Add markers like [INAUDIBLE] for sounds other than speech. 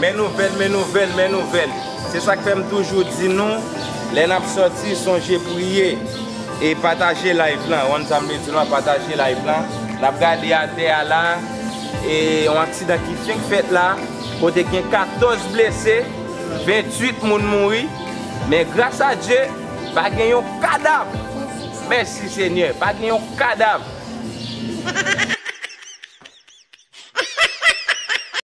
Mes nouvelles, mes nouvelles, mes nouvelles. C'est ça que fait toujours dit non? Les nappes sorties, songez prier et partager live. On nous a mis partager live là. La regardé à terre là. Et un accident qui vient fait là. Côté qui 14 blessés, 28 moun mouri. Mais grâce à Dieu, pas gagné un cadavre. Merci Seigneur, pas gagné un cadavre. [LAUGHS]